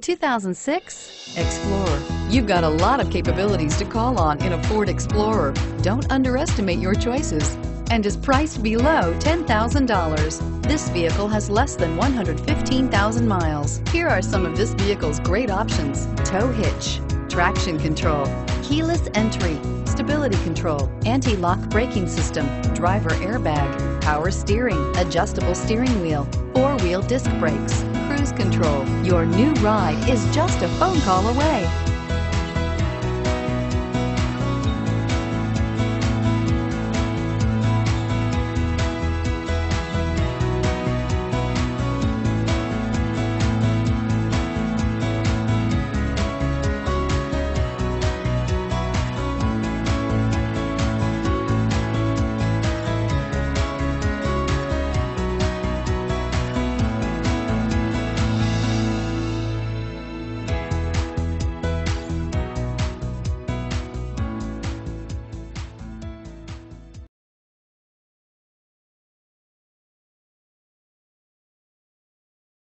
2006 Explorer. You've got a lot of capabilities to call on in a Ford Explorer. Don't underestimate your choices and is priced below $10,000. This vehicle has less than 115,000 miles. Here are some of this vehicle's great options. Tow hitch, traction control, keyless entry, stability control, anti-lock braking system, driver airbag, power steering, adjustable steering wheel, four-wheel disc brakes, cruise control. Your new ride is just a phone call away.